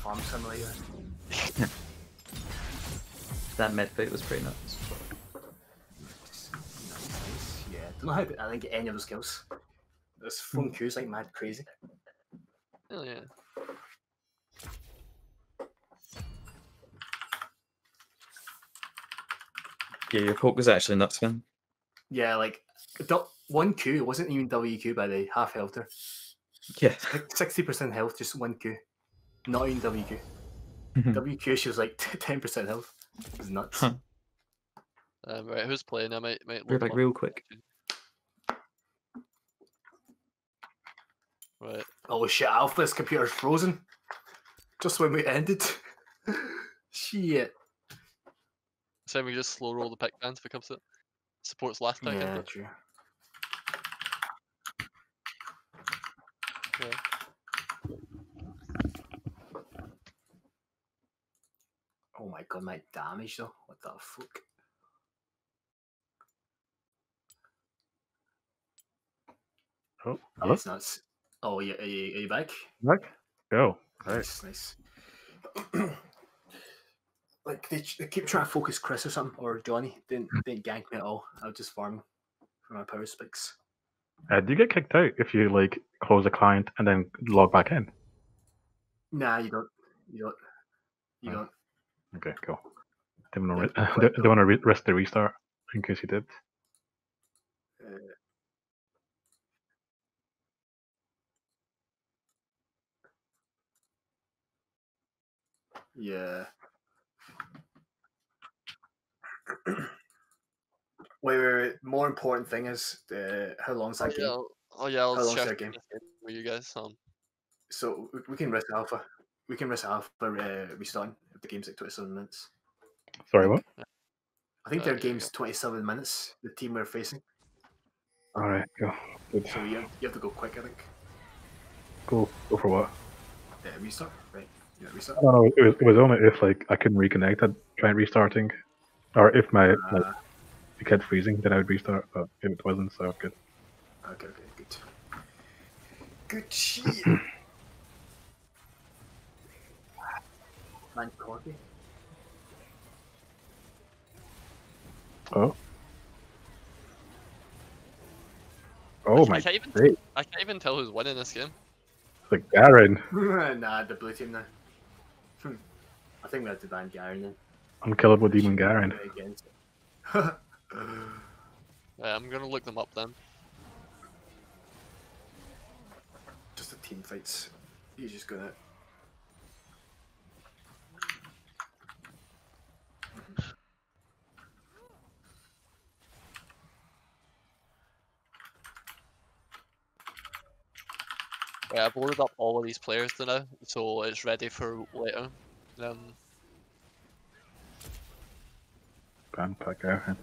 farm simulator. That mid fight was pretty nuts. Just nice, nice. Yeah, don't know how I didn't get any of those kills. This phone queue's like mad crazy. Hell yeah. Yeah, your poke was actually nuts, man. Yeah, like one Q, it wasn't even WQ by the half health there. Yeah. Sixty percent health, just one Q. Not even WQ. WQ she was like ten percent health. It was nuts. Huh. Um, right, who's playing? I might might We're look back real quick. Right. Oh shit, Alpha's computer's frozen. Just when we ended. shit. So we just slow roll the pick bands if it comes to it. Supports last pick. Yeah, Yeah. true. Yeah. Oh my god, my damage though. What the fuck? Oh, Yeah, hello. it's nuts. Oh yeah, are you, are you back? Back. Go. Right. Nice, nice. like they, they keep trying to focus Chris or something or Johnny. Didn't didn't gank me at all. I was just farming for my power spikes. Uh, do you get kicked out if you like close a client and then log back in? Nah, you don't. You don't. You Oh. don't. Okay, cool. Didn't want to quite re- don't want to re- risk the restart in case you did. Uh, yeah. wait, wait, wait. More important thing is uh, how long's Oh that game? yeah. Oh yeah. I'll How long's share that game? this game with you guys. Um. So we- we can risk alpha. We can risk alpha uh, restarting if the game's like twenty-seven minutes. Sorry, what? I think Uh, their yeah, yeah. game's twenty-seven minutes. The team we're facing, All right, go. Good. so you have, you have to go quick. I think. Go. Go for what? Uh, restart, right? Yeah, restart. I don't know. It was, it was only if like I couldn't reconnect, I'd try restarting, or if my like, Uh, it kept freezing, then I would restart. But if it wasn't, so good. okay, okay, good. Good shit. Man, Corby. Oh. Oh I my can't even. great. I can't even tell who's winning this game. It's like Garen. nah, the blue team now. Hmm. I think we have to ban Garen then. Unkillable Demon Garen. Play Against. Yeah, I'm gonna look them up then. just the team fights. He's just gonna. Right, I've loaded up all of these players now, so it's ready for later. Um, Ban pack Garen.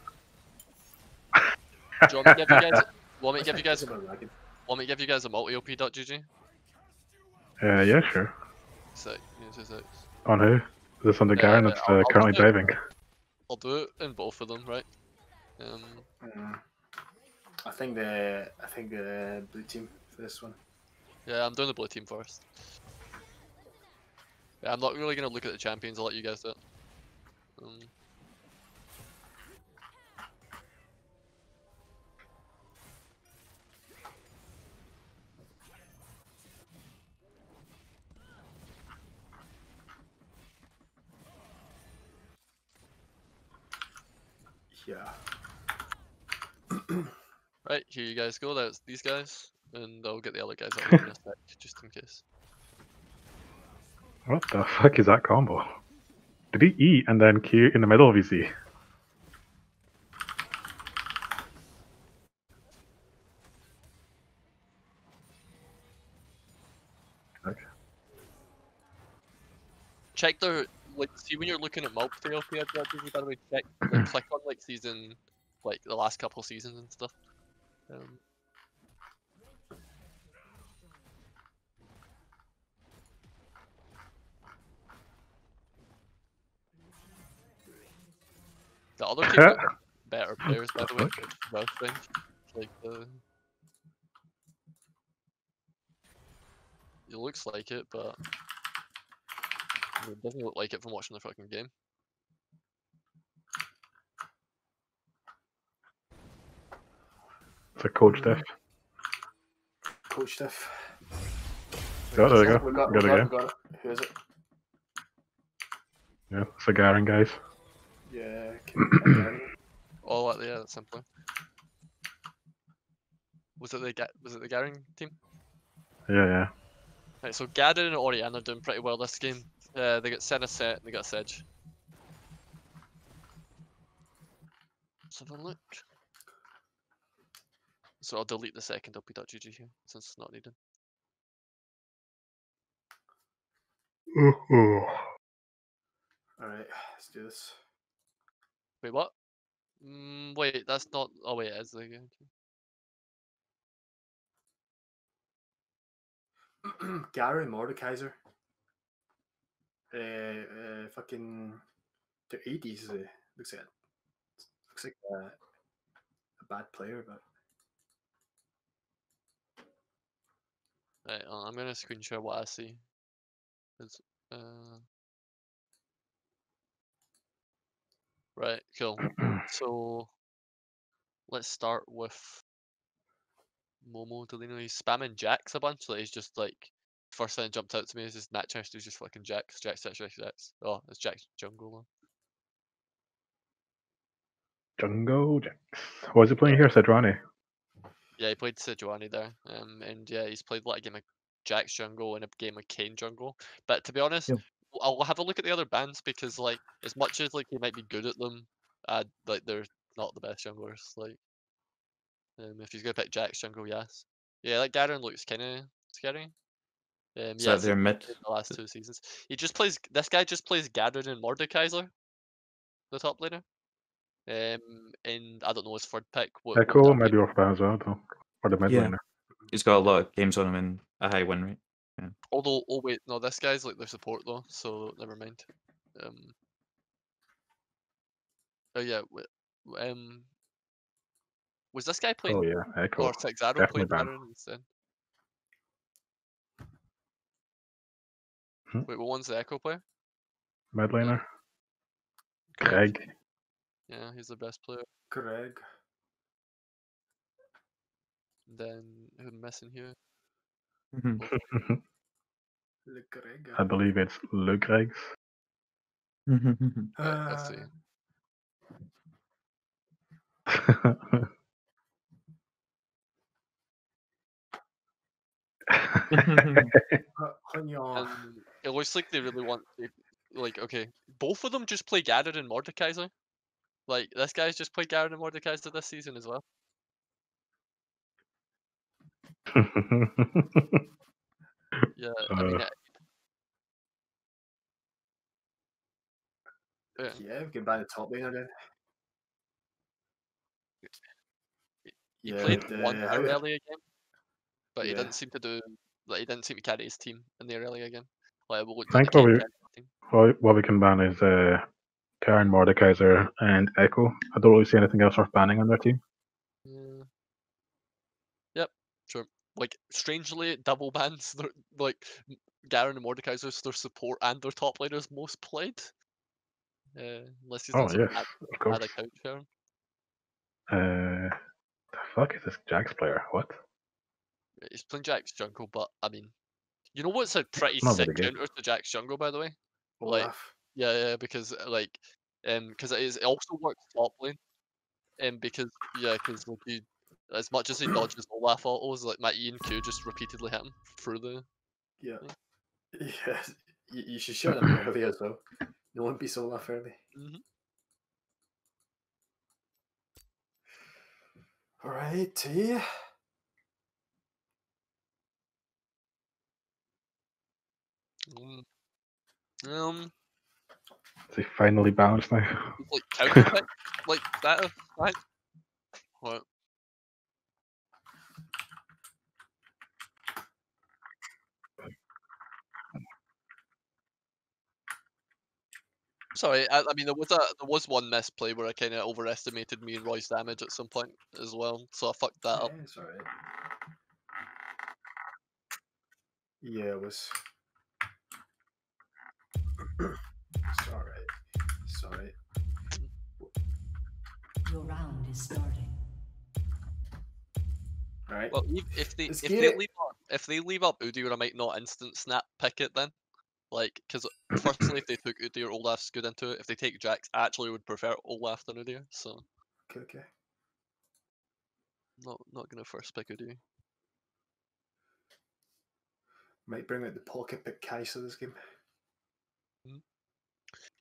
do you want me to give you guys? Want me to give you guys? A, gonna lag it. want me to give you guys a multi op.gg? Uh, yeah, sure. Sick. Yeah, two six. On who? Is this on the Uh, Garen that's I'll- uh, I'll currently just it. diving? I'll do it in both of them, right? Um, Mm. I think the I think the blue team for this one. Yeah, I'm doing the blue team first. Yeah, I'm not really gonna look at the champions. I'll let you guys do it. Um, Yeah. right, here you guys go. That's these guys, and I'll get the other guys out in a sec, just in case. What the fuck is that combo? Did he E and then Q in the middle of his E? check their like see when you're looking at multi LP by the way check like, click on like season like the last couple seasons and stuff. Um, the other team got better players by the way. Well, strange. Like the it looks like it, but It doesn't look like it from watching the fucking game. It's a coach diff. Coach Stiff. Yeah, there you go. We got, Got we it got, we got it. Who is it? Yeah, it's a Garen, guys. Yeah, Kim Kardashian. Oh, uh, yeah, that's simple. Was it the Ga- was it the Garing team? Yeah, yeah. Right, so Gaddon and Orianna are doing pretty well this game. Uh, they got Senna Sett and they got Sedge. Let's have a look. So I'll delete the second LP.gg here since it's not needed. Alright, let's do this. Wait, what? Mm, wait, that's not. Oh wait, it is the. Gary Mordekaiser. Uh, uh, fucking. The 80s. Uh, looks like looks like uh, a bad player, but Right, uh, I'm gonna screenshot what I see. 'Cause, uh... Right, cool. So let's start with Momo Delino. He's spamming Jax a bunch. Like he's just like first thing that jumped out to me is his Nat chest is just fucking Jax, Jax, Jax, Jax, Jax. Oh, it's Jax jungle one. Jungle Jax. What is he playing here? Sejuani. Yeah, he played Sejuani there. Um, and yeah, he's played like a game of Jax jungle and a game of Kayn jungle. But to be honest, Yeah. W- I'll have a look at the other bands because like as much as like he might be good at them, uh, like they're not the best junglers. Like, um, if he's gonna pick Jax jungle, yes. Yeah, like Garen looks kind of scary. Um, yeah, that their mid? in the last two seasons. He just plays. This guy just plays Garen and Mordekaiser, the top laner. Um, and I don't know his third pick. What, what Ekko that might be? be off by as well, though. For the mid Yeah. laner. He's got a lot of games on him and a high win rate. Although, oh wait, no, this guy's like their support though, so never mind. Um. Oh yeah, w- um. Was this guy playing Oh, yeah. Ekko. or Texaro definitely playing. Baron instead? Hmm? Wait, what one's the Ekko player? Mid laner. Greg. Craig. Yeah, he's the best player. Greg. And then who am missing here? Mm-hmm. Le Greg. I believe it's Luke Greggs. Right, let's see. Uh, And it looks like they really want, they- like, okay, both of them just play Garen and Mordekaiser. Like, this guy's just played Garen and Mordekaiser this season as well. Yeah, I mean, Uh. yeah. Yeah, we can buy the top laner then. He Yeah, played the- one how- earlier game, but he didn't seem to do like he didn't seem to carry his team in the earlier game. Like it looked I think what carried we- what, what we can ban is uh, Garen, Mordekaiser, and Ekko. I don't really see anything else worth banning on their team. Yeah. Yep, sure. Like strangely, double bans. They're, like M- Garen and Mordekaiser's their support and their top laners most played. Uh, unless he's Oh, done some yes, of bad course. account for him. Uh, the fuck is this Jax player? What? He's playing Jax jungle, but I mean, you know what's a pretty Not sick very counter to Jax jungle, by the way? Like, Olaf. Yeah, yeah, because uh, like, um, because it is it also works top lane, um, because yeah, because like you, as much as he dodges Olaf autos, like my E and Q just repeatedly hit him through the. Yeah. Yeah. You, you should show them early as well. No one beats Olaf early. Mhm. Alrighty. Um, um, Is he finally balanced now? like counter like that, right? What? Sorry, I, I mean there was a there was one misplay where I kind of overestimated me and Roy's damage at some point as well, so I fucked that up. Yeah, it's alright. Yeah, it was. It's alright. It's alright. Your round is starting. Alright. Well, if, if they Let's if they it. leave up if they leave up Udyr, I might not instant snap pick it then. Like, because firstly, if they took Udyr, Olaf's good into it. If they take Jax, I actually would prefer Olaf than Udyr. So Okay, okay. not not gonna first pick Udyr. Might bring out the pocket pick Kai'Sa this game. Mm.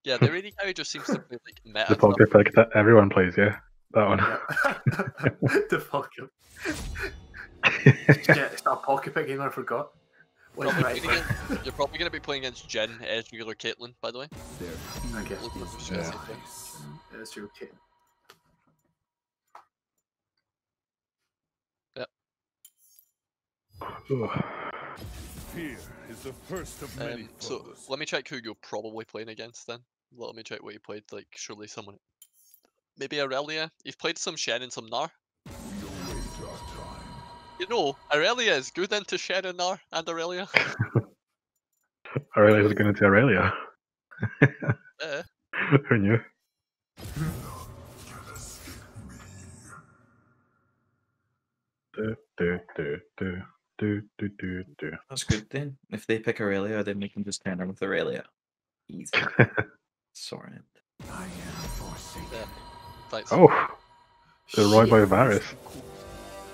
Yeah, the Radiant Carry just seems to be like meta. The pocket pick that everyone plays, yeah. That one. Yeah. the pocket. Shit, it's not a pocket pick game, I forgot. Wait, Probably right. playing against- You're probably gonna be playing against Jhin, Ezreal, or Caitlyn, by the way. Okay. Looking at Yeah. same thing. That's true. Okay. Ugh. Fear is the first of many Um, so foes. let me check who you're probably playing against then. Let me check what you played. Like surely someone, maybe Irelia. You've played some Shen and some Gnar. You know, Irelia is good into Shen and Gnar and Irelia. Irelia is going into Irelia. Eh. Who knew? Do, do, do, do, do, do, do, do. That's good then. If they pick Irelia, then we can just turn her with Irelia. Easy. Sorted. I am forsaken. Thanks. Oh, the Roy Shit. Boy Varus.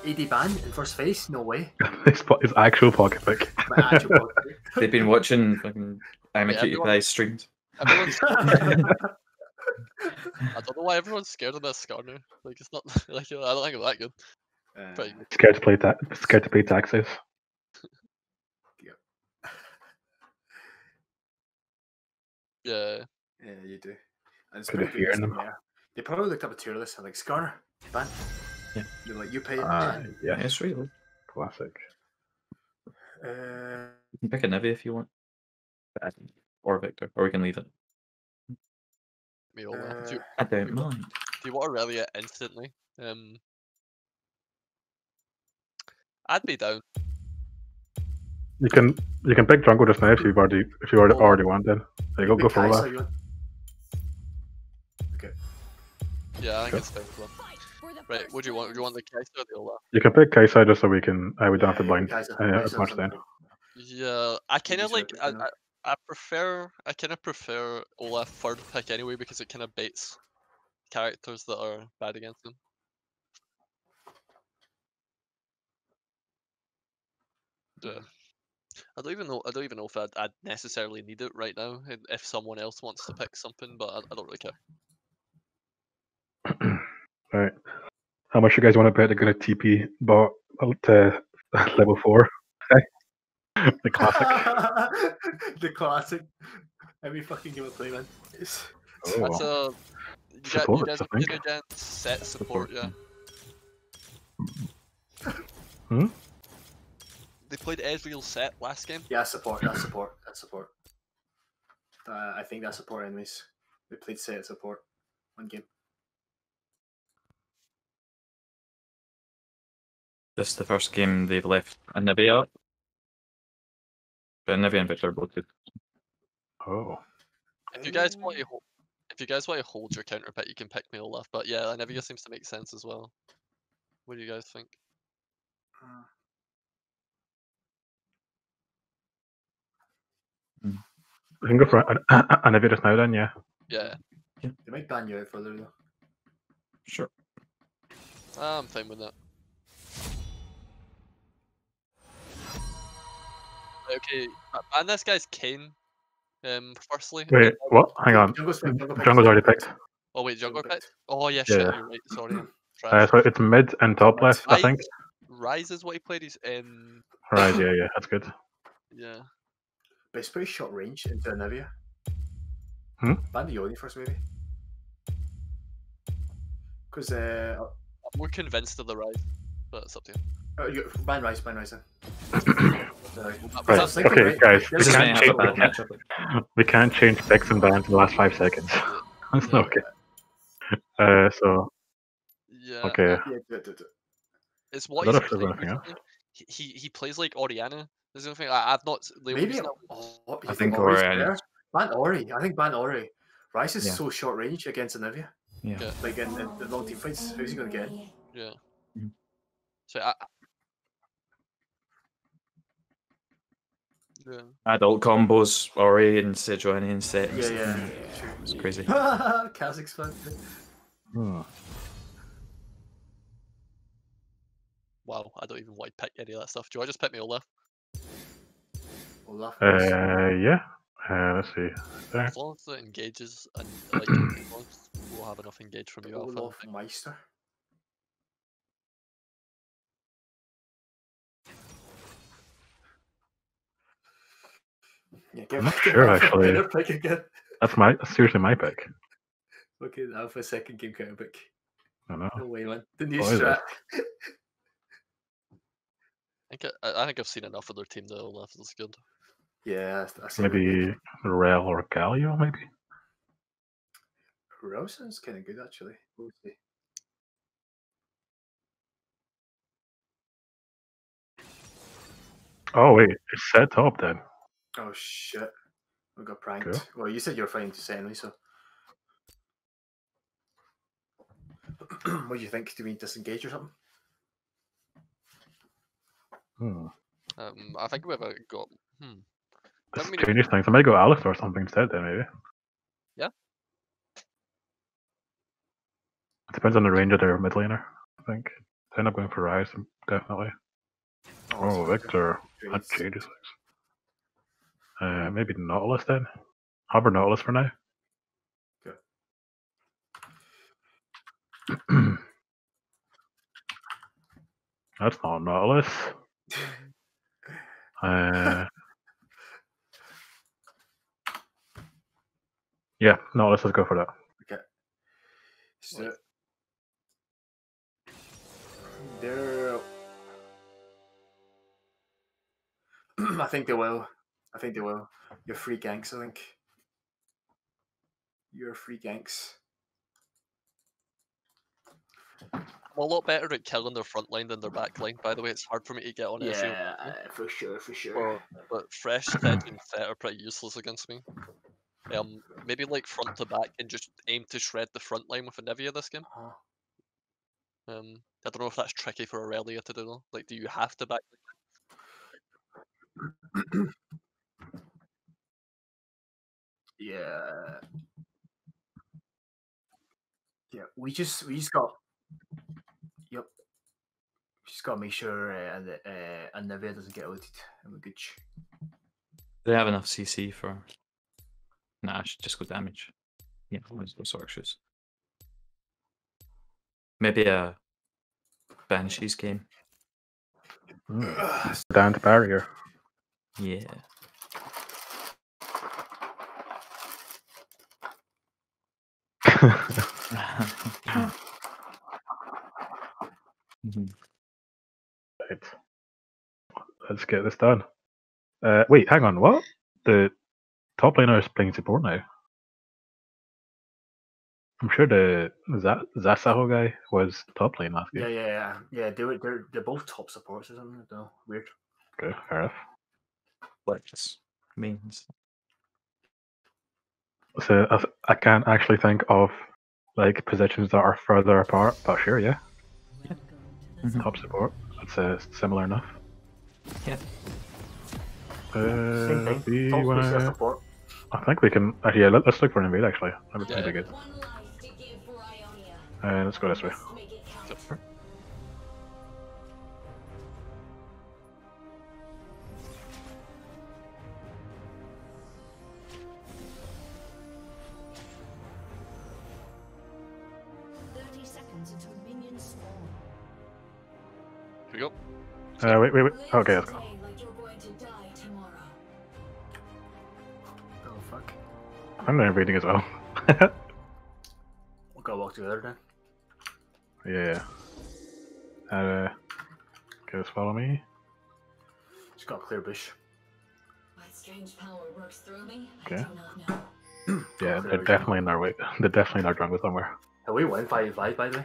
AD ban in first phase? No way. his, po- his actual pocket pick. My actual pocket pick. They've been watching fucking I'm a Wait, Cutie everyone- Pie streams. I don't know why everyone's scared of this Skarner. Like it's not like I don't think it's that good. Uh, Pretty good. Scared to play ta- scared to pay taxes. Yeah. yeah, you do. And it's Put a pretty fear good. in them. Yeah. They probably looked up a tier list and like Skarner, ban. Yeah. They're like, you pay. Ah, Yeah, yes, it's real. classic. Uh, You can pick Anivia if you want. Uh, Or Viktor, or we can leave it. Me all. Do, you, uh, I don't mind. do you want Irelia instantly? Um. I'd be down. You can you can pick jungle just now if you've already if you already, Oh. already want then. There you go, go for Kai'Sa, that. you want- Yeah, I think Sure. it's fine. For. Right, what do you want? Do you want the Kaiser or the Olaf? You can pick Kaiser just so we can uh, we don't have to blind Kai'Sa, uh, as much then. Yeah, I kind of like. I. I, I prefer. I kind of prefer Olaf third pick anyway because it kind of baits characters that are bad against him. Yeah. I don't even know. I don't even know if I'd, I'd necessarily need it right now. If someone else wants to pick something, but I, I don't really care. Alright. How much you guys want to bet they're gonna TP bot to level four? the classic. the classic. Every fucking game of play, man. It's, That's Oh, a. You, gu- you Support, guys I have played think. against Sett support, yeah. Hmm? They played Ezreal Sett last game. yeah, support. That's support. That's support. Uh, I think that's support enemies. We played Sett support one game. This is the first game they've left Anivia up. But Nivea and Viktor are both good. oh. If you guys want to hold, if you guys want to hold your counter pick, you can pick me all Olaf. But yeah, Anivia seems to make sense as well. What do you guys think? We can go for an, an just now then, yeah. Yeah, they might ban you out further though. Sure. I'm fine with that. Okay, and this guy's Kayn. Um, firstly. Wait, then- what? Hang on. Jungle's, picked, jungle. Jungle's already picked. Oh wait, jungle Jungle pick. Oh yeah, shit, Yeah. you're right. Sorry. Uh, so it's mid and top left, I think. Ryze is what he played. He's um, Right, yeah, yeah, that's good. yeah. But it's pretty short range into Anivia. Hmm? Ban the Yoni first, maybe. Because uh, I'm more convinced of the Ryze, but it's up to you. Oh, you ban Ryze, ban Ryze then. Sorry. Right, I Right, was thinking, okay, right, guys, we is a going can't, to chance have a change, bad that- matchup. we can't change picks and bans in the last five seconds. That's not okay. Uh, so, Yeah. okay. Yeah. It's what he's know playing anything else. recently. He, he he plays like Orianna. There's the only thing I, I've not. s- The only Maybe. reason I- Oh, I think think Ori's Orianna- Ban Ori. I think Ban Ori. Ryze is Yeah. so short range against Anivia. Yeah. Yeah. Like in, in the long team fights, who's he gonna get? Yeah. Mhm. So I. Yeah. Adult combos, Ori and Sejuani and settings. Yeah, yeah. True. It's crazy. Kazakh's fun. Hmm. Wow, I don't even want to pick any of that stuff. Do I just pick me Olaf? Olaf. Uh, yeah. Uh, let's see. There. As long as it engages and like, as long as we'll have enough engage from you. Alpha, Olaf. Meister. Yeah, give, I'm not sure, actually. pick again. That's my that's seriously my pick. Okay, Alpha second game counter pick. I know. No way, man. The new Oh, is it? strat. I think I, I think I've seen enough of their team that Olaf is good. Yeah, I- I see what you mean. Maybe Rell or Galio, maybe. Rosen's kind of good actually. We'll see. Oh wait, it's set up then. Oh shit. We got pranked. Cool. Well, you said you were fine to say anyway, so. what do you think? Do we disengage or something? Hmm. Um, I think we've uh, got. Hmm. This Don't things. I might go Alistar or something instead then maybe. Yeah. It depends on the range of their mid laner, I think. I end up going for Ryze, definitely. Oh, it's Viktor. That changes things. Uh, maybe Nautilus then. Hover Nautilus for now. Okay. That's not Nautilus. Uh, yeah, Nautilus, let's go for that. Okay. So they're. I think they will. I think they will. You're free ganks, I think. You're free ganks. I'm a lot better at killing their front line than their back line. By the way, it's hard for me to get on SEO. uh, for sure, for sure. But fresh Fed and Fet are pretty useless against me. Um, maybe like front to back and just aim to shred the front line with Anivia this game. Uh, Um, I don't know if that's tricky for Irelia to do though. Like, do you have to back? Yeah. Yeah, we just we just got. Yep. Just got to make sure uh, that uh, Anivia doesn't get outed, and we're good. They have enough CC for. Nah, I should just go damage. Yeah, let's go Sorceress. Maybe a Banshee's game. Hmm. Dance barrier. Yeah. Right. Let's get this done. Uh, wait, hang on. What? The top laner is playing support now. I'm sure the Z- Zasaho guy was top lane last Yeah, game. yeah, yeah. Yeah, they were they're they're both top supports or something. I don't know. Weird. Okay, fair enough. Flex means. So I, I can't actually think of like positions that are further apart, but sure, yeah, Mhm. top support. That's uh, similar enough. Yeah. Same Uh, thing. we Top wanna- support. I think we can. Uh, yeah, let, us look for an invade actually. That would Yeah. be good. One life to give for Ionia. Uh, let's go this way. Uh, wait, wait, wait. Okay, let's go. today like you're going to die tomorrow. Oh fuck. I'm not invading as well. We'll go walk together then. yeah. Uh, okay, just follow me. Just got a clear bush. My strange power works through me. Okay. I do not know. Yeah, they're definitely in our way. They're definitely in our jungle somewhere. Have we won five five by the way?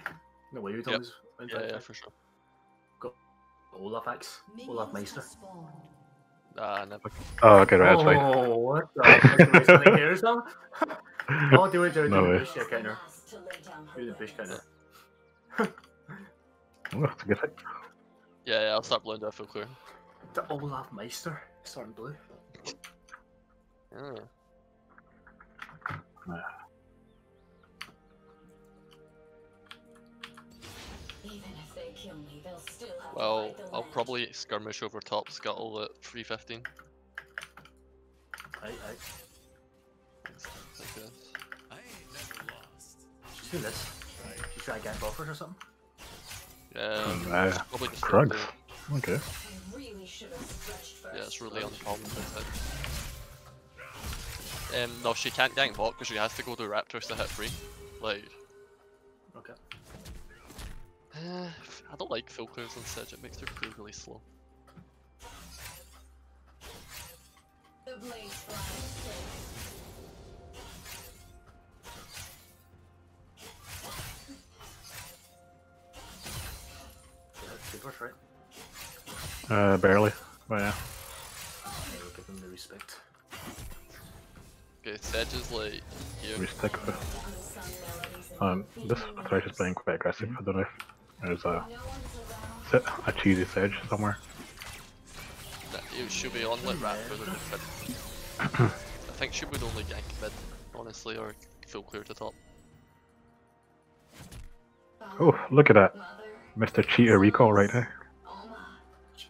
No way we told Yep. us Yeah, yeah, for sure. Olaf X. Olaf Meister. have spawned. Ah, never. Oh, okay, right, that's right. Oh, what the fuck? Am I standing here or something? Oh, do it, do it, do way. it. Bush counter. To lay down her Do the bush counter. Oh, that's a good hit. Yeah, yeah, I'll start blowing down full clear. The Olaf Meister starting blue. Ah. Even if they kill me, they'll still have to Well, I'll probably skirmish over top scuttle at 315. Aye, aye. Like this. She's doing this. She's trying to get buffers or something. Um, Uh, probably just drugs. Okay. Really should have stretched first. Yeah, it's really uncommon. Um, no, she can't gank bot because she has to go to Raptors to hit free. Like, Okay. Uh, I don't like full clears on Sedge, it makes her play really slow. The blades fly straight. Yeah, good first, right? Uh, barely. But yeah. Yeah, we'll give them the respect. Okay, Sedge is like here. We stick with Unsung melodies and Um, this beating Thresh is playing quite aggressive. I don't know if there's a, No one's around. se- a cheesy sedge somewhere. That- It should be on like Raptors or mid. I think she would only gank mid, honestly, or full clear to top. Oh, look at that. Mr. Cheater recall right there.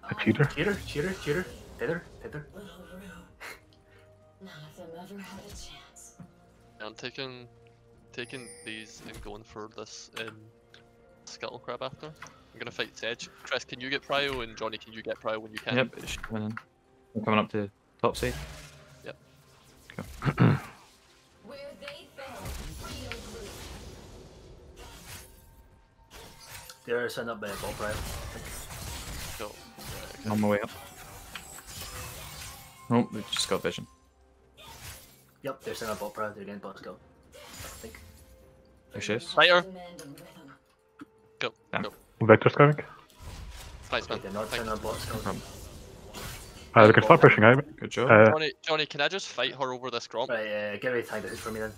A cheater? Cheater, cheater, cheater. Tether, tether. little Rue. None of them ever had a chance. I'm taking taking these and going for this um, Scuttle Crab after. I'm gonna fight Sedge. Chris, can you get Prio? And Johnny, can you get Prio when you can? Yep, it's coming in. I'm coming up to top side. Where they fell, feel blue. They're setting up by a ball prime. Cool. Right, okay. On my way up. Oh, we just got vision. Yep, they're setting up ball prime. They're getting boss go. I think. There she is. Fight her. Demanding rhythm. Go. Damn. Go. Viktor's coming. Nice man. Wait, they're not Thank setting you. up boss go. problem. Uh, we can start pushing out. Good job. Uh, Johnny, Johnny, can I just fight her over this Gromp? Right, uh, get ready to tag the hood for me then.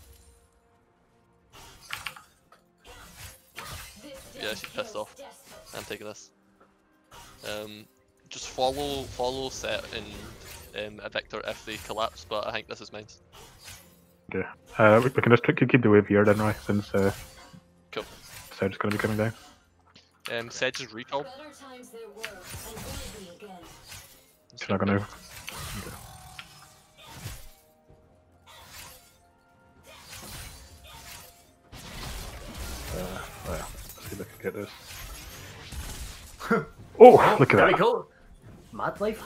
This Yeah, death she's pissed kills off. desperate. I'm taking this. Um, just follow, follow Sett and um, a Viktor if they collapse, but I think this is mine. okay. Uh, we, we can just keep the wave here then, right? Since uh, Cool. Sedge's gonna be coming down. Um, Sedge's recall. Better times there were, and will be again. She's not gonna. Uh, well, see if I can get this. oh, look at There we that. go. Mad life.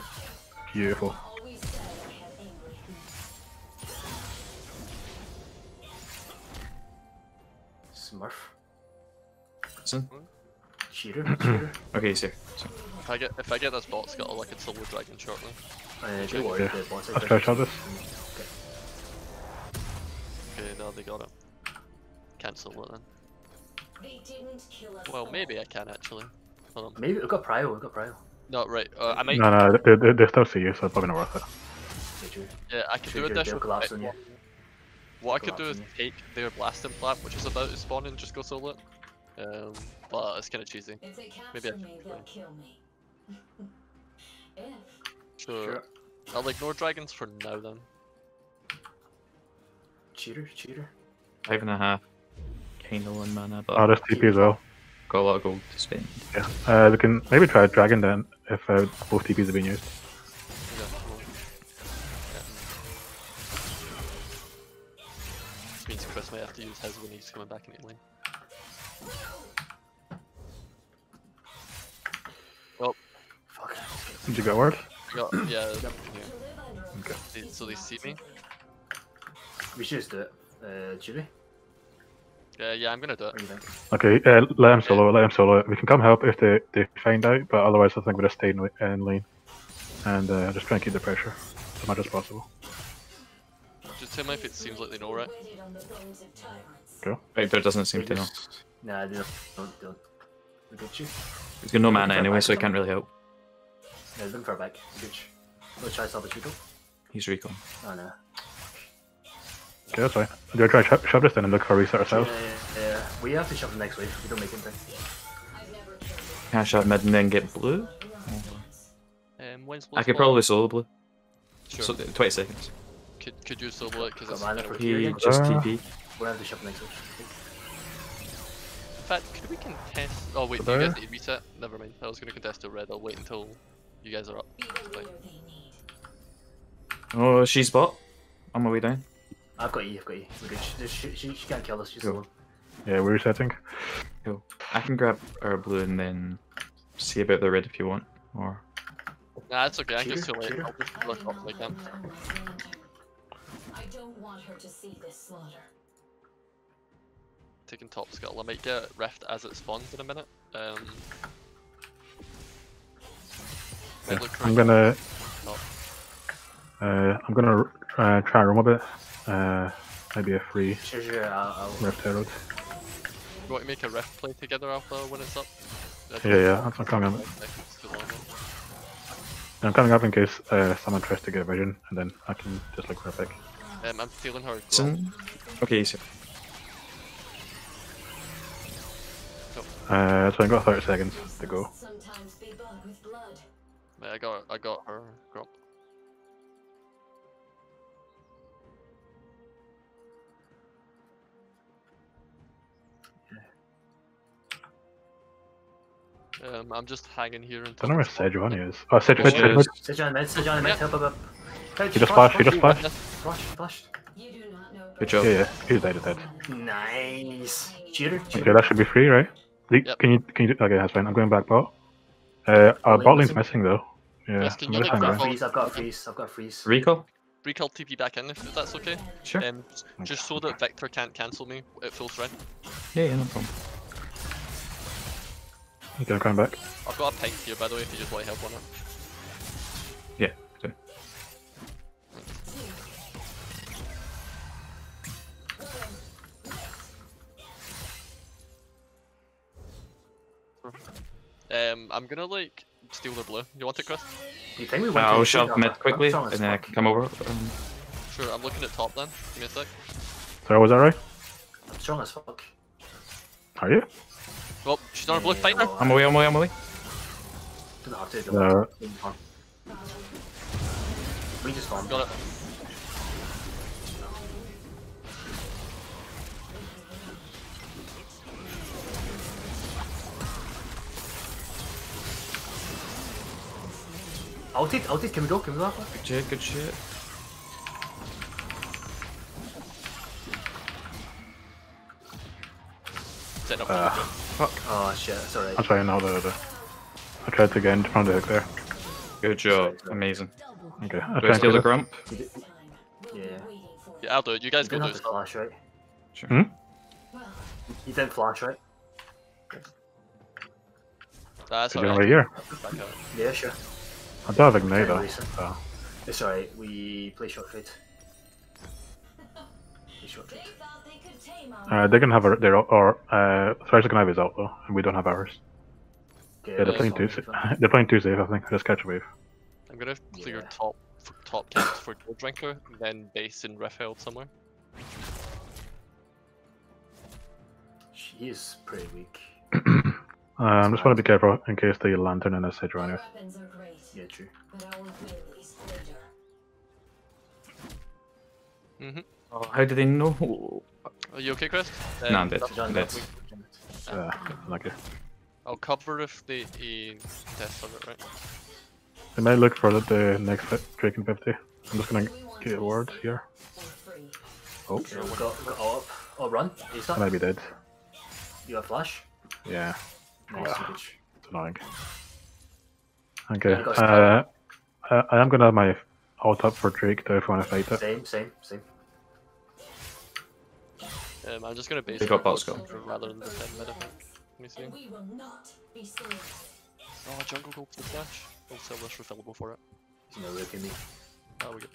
Beautiful. Always said I had. Smurf. Listen. Cheater, cheater. Okay, he's here. So, If I get if I get this bot scuttle, I can solo dragon shortly. Uh, don't worry, Okay. the boss Let's try shot this. Okay, now they got it. Cancel it then. They didn't kill us Well, maybe I can actually. Hold on. Maybe we've got Prio, we've got Prio. No, right. Uh, I might. No, no, they, they, they still see you, so it's probably not worth it. Cheater. Yeah, I could do Trigger, a they'll dish. collapse on you. What I could do is Collapse take their blasting plant, which is about to spawn, and just go solo it. Um, but it's kind of cheesy. If Maybe I should me, they'll kill me. if So Sure. I'll ignore dragons for now then. Cheater, cheater. five and a half. Kinda one mana, but Oh, there's TP as well. got a lot of gold to spend. Yeah. Uh, we can maybe try a Dragon then, if uh, both TPs have been used. Yeah. Yeah. Means Chris might have to use his when he's coming back into lane. Fuck. Did you get word? Got, yeah, to yeah. live Okay. They- so they see me? We should just do it. Uh, should we? Yeah, yeah, I'm gonna do it. do you think? Okay, uh, let him solo, let him solo it. We can come help if they, they find out, but otherwise I think we'll just stay in, lane. And uh, just try and keep the pressure as much as possible. Just tell me if it seems like they know, right? Waited on the bones of tyrants. Cool. Viktor doesn't seem to know. Just- Nah, they don't. Don't. don't. We get you. He's got no mana anyway, so he or can't really help. Yeah, looking for a back. Good. Let's try Salvage Chico. He's recon. Oh no. Okay, that's fine. Do I try to shove this in and look for a reset ourselves? Yeah, yeah, yeah. We have to shove them next week. We don't make anything. Cash out mid and then get blue. Um, when's I could Bloodborne? probably solo blue. Sure. So, 20 seconds. could could you solo it because Got it's mana for weak. Here He just Uh, TP. We'll have to shove next week. In fact, could we contest? Oh wait, do you guys need reset? Never mind. I was gonna contest to red. I'll wait until you guys are up. Oh, she's bot. On my way down. I've got you. I've got you. We're good. She, she, she, she can't kill us. She's Cool. alone. Yeah, we're resetting. Cool. I can grab our blue and then see about the red if you want. Or Nah, it's okay. I think it's too Cheater, late. cheater. I'll just look up like them. I don't want her to see this slaughter. Taking top skill. I might get Rift as it spawns in a minute. Um. Yeah, I'm gonna. Uh, I'm gonna uh, try and roam a bit. Uh, maybe a free Sure, sure. I'll, I'll, Rift Herald. You want to make a Rift play together Alpha when it's up? Yeah, yeah, I'm coming up. Long. I'm coming up in case uh, someone tries to get vision, and then I can just look for a pick. Um, I'm stealing her. Grok. Sin? Okay, easy. Uh, so I've got 30 seconds to go. Sometimes be bought with blood. Wait, I got I got her Gromp. Um, I'm just hanging here I don't know where it's. Sejuani is. Oh, Sej- Oh, Sej- there Sej- is. Sit mid. Sit down, mid. Yeah. Help, help, help. He just flashed, he just flashed. Flash, flashed. You do not know Good job. Yeah, yeah, he's dead, he's dead. Nice. Cheater. Okay, that should be free, right? Le- Yep. Can you, can you, do- okay, that's fine. I'm going back bot. Uh, our bot lane's missing? missing though. Yeah, Yes, can I'm you gonna like try I've got freeze. I've got freeze. I've got freeze. Recall? Recall TP back in if that's okay. Sure. Um, just so that Viktor can't cancel me at full strength. Yeah, yeah, no problem. Okay, I'm coming back. I've got a pink here by the way if you just want to help on it. Um, I'm gonna like steal the blue. You want it, Chris? Do you think we went I'll to- shove mid quickly and then I can come over. Um, Sure. I'm looking at top then. Give me a sec. Sorry, was that right? I'm strong as fuck. Are you? Well, she's on a blue. Fight her. I'm away, I'm away, I'm away. Doesn't have to. Don't No. have to. Farm. We just farm. Got it. Ulted, ulted. Can we go? Can we go? Good shit, good shit. Setting up. Uh, for Oh shit. It's alright. I'm sorry, no, the, the, I tried to get in front of the hook there. Good job. Amazing. Okay, I'll Do try steal the it. Gromp? You Yeah. yeah, I'll do it. You guys You go didn't do have to flash, right? Sure. Hmm? You didn't flash, right? That's Could you alright. over here? Yeah, sure. I don't have ignite Very though. recent. It's alright. We play short trade. Play short trade. Uh, they can have a, their or uh, Thresh can have his ult though, and we don't have ours. Okay, Yeah, they're playing all too. Safe. they're playing too safe. I think. Just catch a wave. I'm gonna clear Yeah. top f- top camps for Goredrinker, then base in Riffheld somewhere. She is pretty weak. Um, just want to be careful in case the lantern and a Sejuani. Weapons are great, Yeah, true. but our will is greater. Mm-hmm. Oh, how did they know? Are you okay, Chris? Um, Nah, I'm dead. that's- John, Dead. that's- Uh, lucky. I'll cover if they he test on it, right? They might look for the, the next fi- Drake and 50. I'm just gonna get a to ward here. Oh, Okay, we got, we got all up. Oh, run. Is I might be dead. You have flash? Yeah, Nice, Wow. bitch. it's annoying. Okay, uh, uh, I am gonna have my ult up for Drake though if you want to fight it. Same, same, same. Um, I'm just gonna base They it got on bots Gold going. Drinker rather than defend mid. I think. Let me see. And we will not be slain. Oh, jungle gold for the flash. I'll sell this refillable for it. You know, look at me. Oh, we go.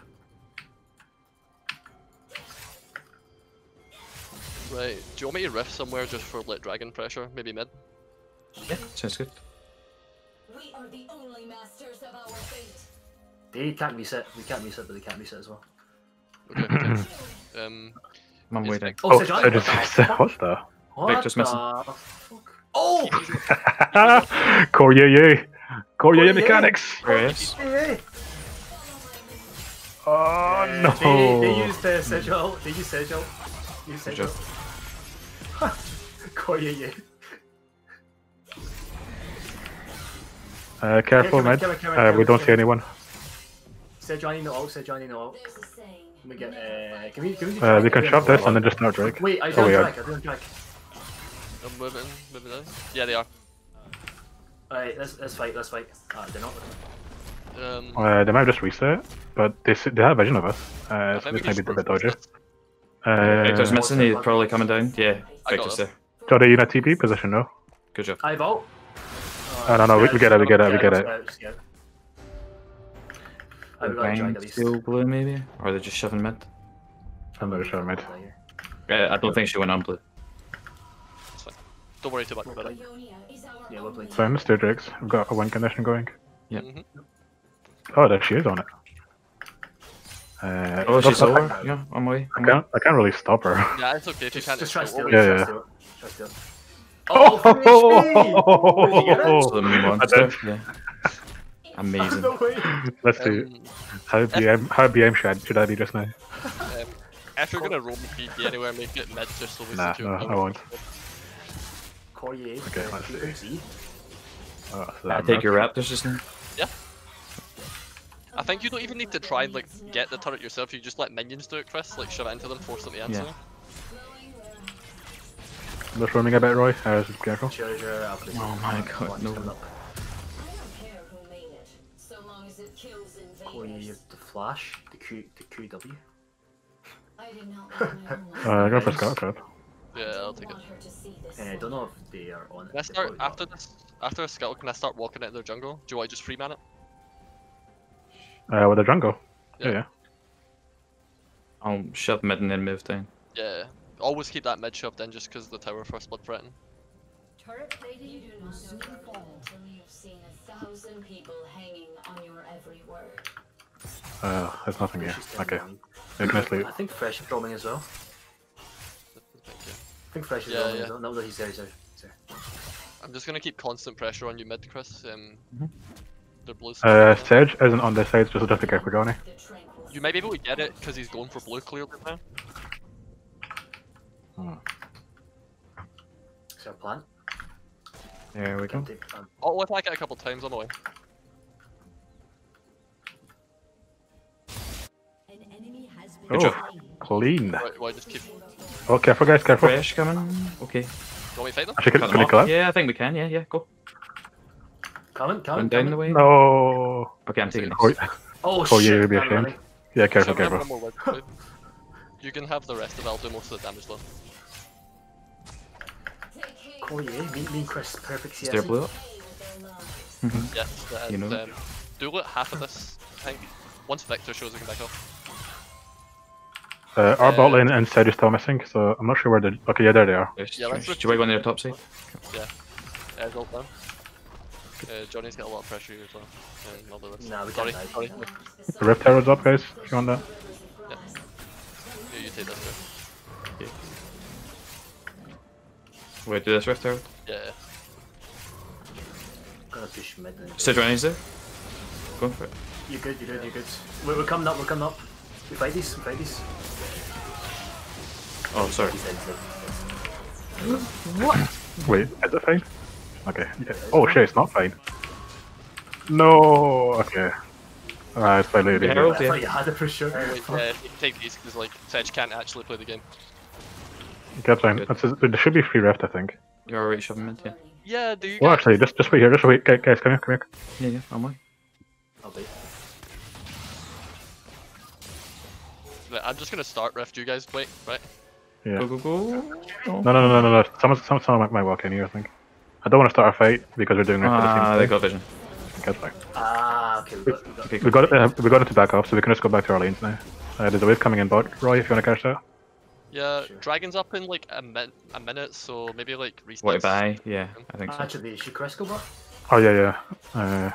Right, do you want me to riff somewhere just for lit dragon pressure? Maybe mid? Yeah, sounds good. We are the only masters of our fate. They can't reset. We can't reset, but they can't reset as well. Okay. okay. um, I'm waiting. Oh, Oh, Sejuani, I what the said, fuck? What Viktor's missing. the fuck? Oh! Core yeah yeah. Core yeah yeah yeah. mechanics. There he is. Hey, hey. Oh Uh, no. They, they used uh, Sejal. They used Sejal. Used Good Sejal. Koye, Uh, careful, come on, mid. come on, come on, Uh, we don't see on. anyone. Sejuani no ult, Sejuani no ult. There's a. Can we get, uh, can we, can we Uh, we drag? can shove this and then just start Drake. Wait, I Oh, don't we are. drag, I don't drag. I'm moving, moving in. Yeah, they are. Alright, let's, let's fight, let's fight. Ah, they're not. Um, Uh, they might just reset, but they s- they have vision of us. Uh, I so this might be a bit dodgy. Uh, Viktor's missing. He's probably coming down. Yeah, I got Viktor's him. there. Jody, you in a TP position now? Good job. I vote. Oh, no, no, we- we get it, we get it, we get it. I would like to drag at Bang, least. steel blue maybe, or are they're just shoving mid. I'm not sure, mate. Uh, I don't think she went on blue. don't worry too much about it. Ionia is our Yeah, we'll play. only So I'm Mr. Drakes. We've got a win condition going. Yep. Mhm. Oh, there she is on it. Uh, Oh, she's over. Yeah, I'm away. I I'm away. can't. I can't really stop her. Yeah, it's okay if you Just, can't just try to steal it. Yeah, yeah. try to steal it. Oh, finish me! Did you get it? So the I monster. did. Yeah. Amazing. Let's see. Um, How BM how BM should should I be just now? um, if you're gonna roam PP anywhere, make it mid just so we Nah, secure no. I won't. Corey, Okay, let's see. see. Oh, I take your raptors just now. Yeah. I think you don't even need to try and like get the turret yourself. You just let minions do it, Chris. Like shove it into them, force them to answer. Yeah. Just roaming a bit, Roy. Uh, just careful. Sure, sure, Oh my Come God, no. coming up. I don't care who made it, so long as it kills Corey, invaders. the flash, the Q, the QW. I did not want my own life. Uh, go for Scout Crab. Yeah, I'll take it. want her to see this Uh, I don't know if they are on it. Can I start probably after are. this? After a scuttle, can I start walking into their jungle? Do I just free man it? Uh, with the jungle. Yeah, Yeah. yeah. I'll shove mid and then move down. Yeah. Always keep that mid shoved then just because the tower first blood threaten. Turret plating you do not soon fall until you've seen a thousand people hanging on your every word. Uh, there's nothing here. Okay. roaming. You can sleep. I think Fresh is roaming as well. I think Fresh is Yeah, roaming yeah. as well. No, no, he's there, he's there. He's there. I'm just gonna keep constant pressure on you mid, Chris. Um, Mhm. they're blue. Uh, Sedge isn't on this side, so just be careful, Johnny. The tranquil You might be able to get it because he's going for blue clearly now. Is there a plan? There we go. Can't take. I'll attack it oh, a couple times on the way. An enemy has been Oh, clean. Right, well, just keep. Oh, careful, guys, careful. Fresh coming. Okay. want me to fight them? Actually, can, Cut can them you kill off. it? Yeah, I think we can. Yeah, yeah. Go. Coming, Going coming, down coming. the way. No. Okay, I'm taking Oh, this. Oh, Oh, shit. yeah, you'd be I'm ashamed. yeah, careful, Shove it in careful. one more word, please. You can have the rest of it. I'll do most of the damage though. Take heed Corey, me, me and Chris, perfect Is there CS. blue up? with their. Yes, and You know. um, do let half of this. I think once Viktor shows, we can back off. Uh, our Uh, bot lane and Sedge is still missing, so I'm not sure where the. Okay, yeah, there they are. There's Yeah, let's Fresh. look- Do you want to go on their top side? Uh, ult down. Uh, Johnny's got a lot of pressure here as well. Uh, not the. Nah, we sorry, can't die. sorry. The Rift Herald's up, guys, if you want that. Yeah, you take this. Bit. Wait, do this rift out. Yeah. Gonna push mid. and- Sejuani's there. Going for it. You're good, you're good, you're good. We're, we're coming up, we're coming up. We fight these, we fight these. Oh, sorry. He's dead, he's dead. Wait, is it fine? Okay. Yeah. Oh shit, it's not fine. No. Okay. Ah, it's fine later. Yeah, I okay. thought you had it for sure. Yeah, you take these because like Sedge can't actually play the game. That's fine. Good. That's there should be free Rift, I think. You're already shoving mid, yeah. Yeah, do you Well, guys? actually, just just wait here. Just wait, guys. guys, Come here. Come here. Yeah, yeah, I'm away. I'll be. Right, I'm just gonna start Rift. You guys wait, right? Yeah. Go, go, go. No, no, no, no, no, no. Someone, someone, someone might walk in here. I think. I don't want to start a fight because we're doing it for the Ah, they thing. got vision. That's fine. Ah, okay, we got, we got. Okay, We got it. Uh, we got it to back off, so we can just go back to our lanes now. Uh, there's a wave coming in bot, Roy. If you want to catch that. Yeah, Sure. Dragon's up in like a, min- a minute, so maybe like resets. What to buy? Yeah, I think so. Actually, should Chris go back? Oh yeah, yeah. Uh,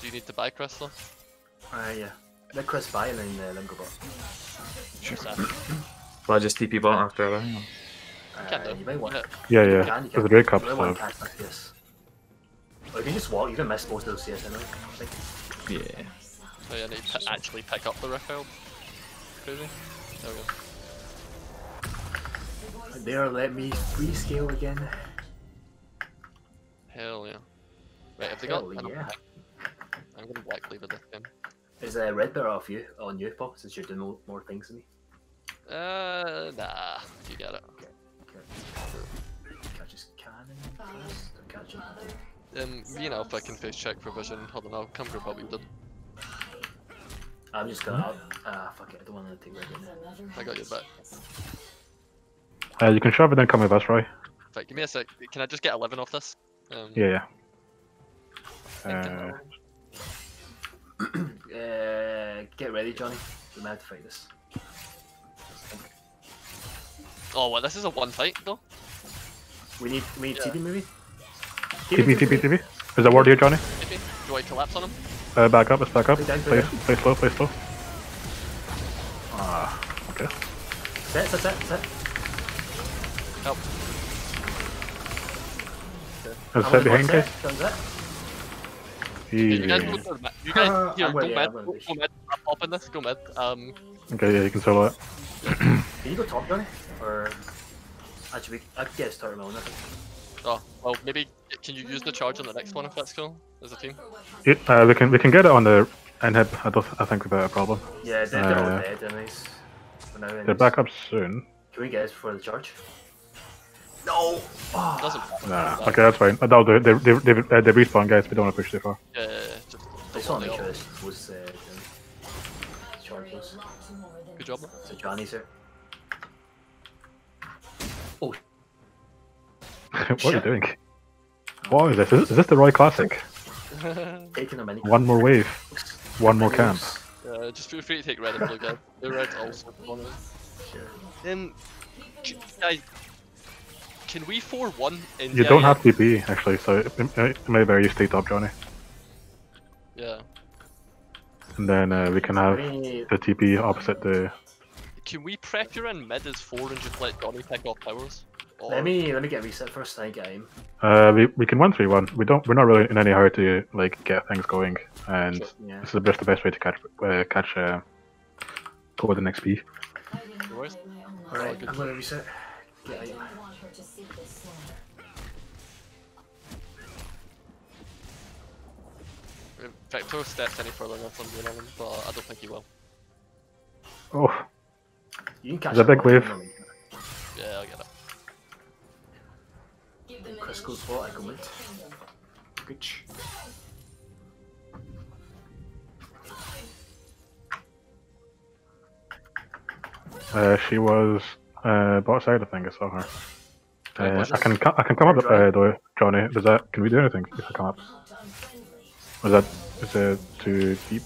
Do you need to buy Chris though? Uh, yeah. Let Chris buy and then uh, let him go bot. Sure. So, Well, I just TP bot after that. Hang Uh, you might want. Yeah. Yeah, You yeah. can, you There's a can. Drake cup, You might want so to catch. Or you can just walk. You can miss most of those CS anyway. I think. Yeah. oh yeah, I need to actually pick up the Raphael. Crazy. There we go. There, let me free scale again. Hell yeah. Right, have they got Hell enough yeah. I'm gonna black lever this game. Is uh, red better off you on you, Paul? Since you're doing more, things than me. Uh, nah, you got it. Catches cannon first. Or catch him. Um, you know, if I can face check for vision, hold on, I'll come group what we did. I'm just gonna. Ah, fuck it. I don't want to take red right now. I got your back. Uh, you can shove it and come with us, Roy. Right, give me a sec. Can I just get 11 off this? Um, Yeah, thinking yeah. now. uh, get ready, Johnny. We might have to fight this. Oh, what? This is a one fight though. We need. We need Yeah. TP maybe. TP, TP, TP. Is that ward here, Johnny? Maybe. Do I collapse on him? Uh, back up, let's back up. Play down, play Play, play slow, play slow. Ah, okay. Set, set, set, set. Help. Is I'm set gonna behind go guys? set. Done set. You guys go to the mid. You guys Uh, here, I'm go gonna- yeah, mid. Go, go mid. I'm popping this. Go mid. Um, Okay, yeah, you can solo it. Can you go top, Johnny? Or actually, we, I could get a start my own. Oh, well, maybe can you use the charge on the next one if that's cool as a team? Yeah, uh, we can we can get it on the inhib. I don't. I think without a problem. Yeah, they're, they're all Uh, dead, anyways. They're back up soon. Can we get it before the charge? No. Oh, Doesn't matter. Nah, That- okay, that's fine. That'll do it. They they they, uh, they respawn, guys. We don't want to push too far. Yeah, yeah, yeah, just I just want want to make sure this was uh, done. Good job. man. So Johnny's here. what are you Shit. doing? What is this? Is, is this the Roy Classic? Taking a mini. One more wave, one more camp. Uh, just feel free to take red and blue, guys. The red's also one of them. Sure. Um, guys, can we 4-1 in You don't DIA? have TP actually, so it, it, it may be better you stay top, Johnny, Yeah. and then uh, we can have the TP opposite the. Can we prep your in mid as 4 and just let Johnny pick off powers? Or... Let me let me get reset first. I get aim. Uh, we, we can one three one. We don't. We're not really in any hurry to like get things going, and Sure. Yeah. this is just the best way to catch uh, catch uh, golden XP. worries. Alright, I'm gonna reset. Get aim. Want to see this If Vector steps any further than I'm doing on him, but I don't think he will. Oh, You can catch There's a that big one, wave. you know me. Yeah, I'll get it. Chris goes for it, I go mid. Good. uh, she was uh, bot side. I think I saw her. Right, Uh, I can I can come up uh, though, Johnny. Does that? Can we do anything if I come up? Or is that is it too deep?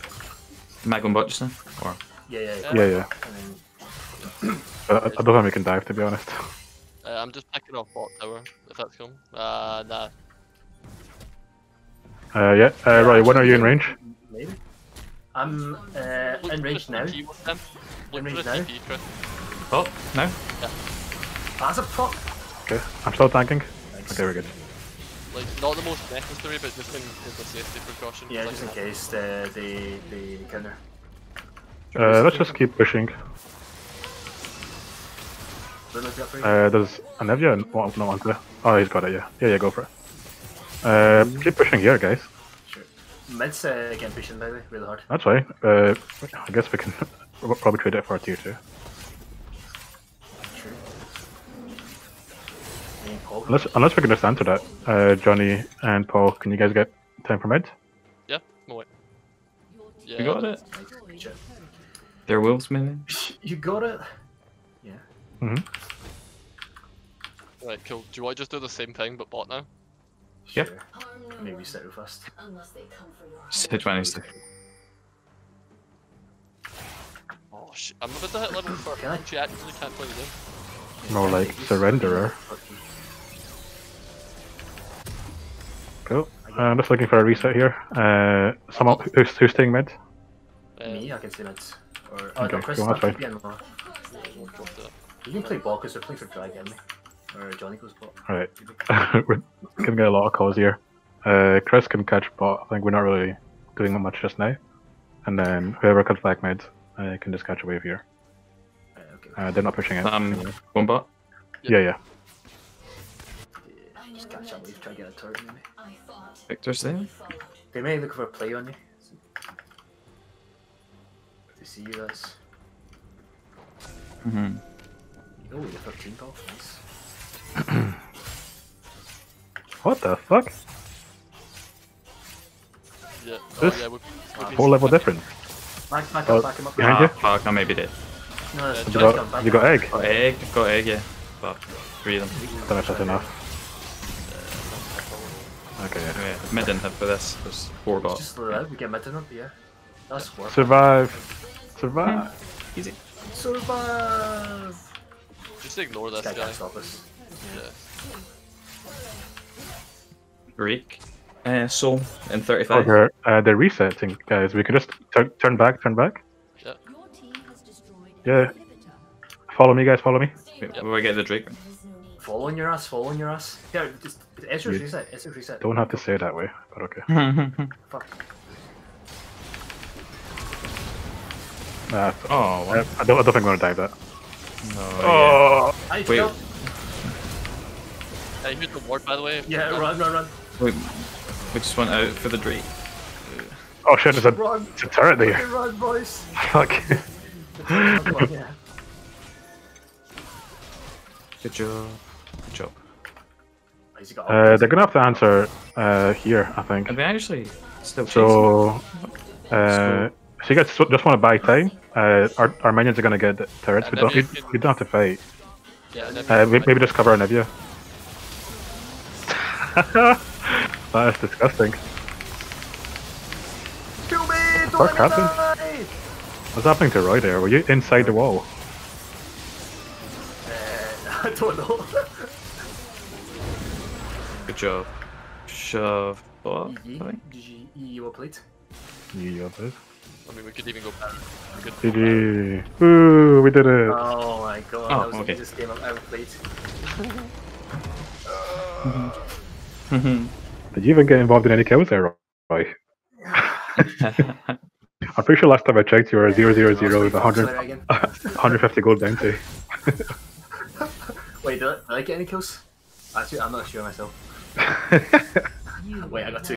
Am I going bot just now? Or Yeah, yeah, yeah. Yeah, yeah. And then I, I don't think we can dive to be honest. Uh, I'm just picking off bot tower, if that's cool. Uh, nah. Uh, yeah. Uh, right. When are you in range? maybe. I'm uh, in range now. TP with them. Look In range now? Oh no. As a fuck. Okay, I'm still tanking. Thanks. Okay, we're good. Like, not the most necessary, but just in, as a safety precaution. Yeah, just in case the, the, the counter. Uh, let's just keep pushing. Uh, there's Anivia and one, no one there. Oh, he's got it, yeah. Yeah, yeah, go for it. Uh, keep pushing here, guys. Sure. Mid's uh, again pushing, by the way, really hard. That's right. Uh, I guess we can probably trade it for a tier 2. Unless unless we can just answer that. Uh, Johnny and Paul, can you guys get time for mid? Yeah, no wait. Yeah, You got it. They're wolves maybe. You got it. Yeah. Hmm. Right, cool. Do you want to just do the same thing but bot now? Yep. Sure. Maybe reset real fast. Unless they come for your Stage one is Oh shit, I'm about to hit level 4. Can I- She actually can't play the game. More like surrenderer. Cool. Uh, I'm just looking for a reset here. Uh, someone who's, who's staying mid? Um, Me, I can see mids. Or Okay, oh, no, Chris, go on, not that's keep you in low. we'll drop that. You can play ball because they're playing for drag enemy. Or Johnny goes bot. Alright. We're gonna get a lot of calls here. Uh, Chris can catch bot. I think we're not really doing much just now. And then whoever comes back mid uh, can just catch a wave here. Okay. Uh, they're not pushing it. Um, one bot. yeah, yeah. yeah, just catch that wave, try to get a turret maybe. Viktor's there. They may look for a play on you. They see you guys. Mm-hmm. Oh, you're 13 pal. Nice. What the fuck? Yeah. This- Oh, yeah, we've, we've been Whole level split. different. Back, back Oh, up, back him up. behind Ah, you? fuck, I maybe did. No, no, You You got, you got egg? Got egg, got egg, yeah. But three of them. I don't know if that's enough. Okay, yeah. Yeah, mid inhib for this. There's four bots. Just slow down, we get mid in up, yeah. That's work. Survive! Survive! Easy. Survive! Just ignore this This guy guy. stop us. Yeah. Break. Uh, soul in 35. Okay, uh, they're resetting, guys. We can just turn turn back, turn back. Your team has destroyed Yeah. Follow me, guys. Follow me. Wait, we get the Drake. Following your ass, following your ass. Yeah, just Ezra's You reset, Ezra's reset. Don't have to say it that way, but okay. Fuck. Uh, oh, I. I don't. I don't think I'm gonna dive that. No, Oh, I Wait. fell. Hey, here's the ward, by the way. Yeah, run, run, run. yeah. Wait, we just went out for the Drake. oh shit! There's a, Run. there's a turret there. Fucking Run, boys. Fuck. Come on, yeah. Good job. Good job. Uh, they're gonna have to answer uh, here, I think. Are they actually still chasing? So, uh, if you guys just just want to buy time, uh, our, our minions are gonna get the turrets. We don't, you, you don't have to fight. Yeah, and Uh, maybe just cover Anivia. that is disgusting. Kill me! Don't Fuck let me happened? die! What's happening to Roy there? Were you inside the wall? Uh, I don't know. Good job. Shove bot, I GG. think. GG. You well played. Yeah, bud. I mean, we could even go back. We could go back. GG. Ooh, we did it. Oh my god, Oh, that was okay. the easiest game I've ever played. Did you even get involved in any kills there, Roy? I'm pretty sure last time I checked you were 000 with 100, Sorry again. 150 gold bounty. Wait, did I, did I get any kills? Actually, I'm not sure myself. Wait, I got two.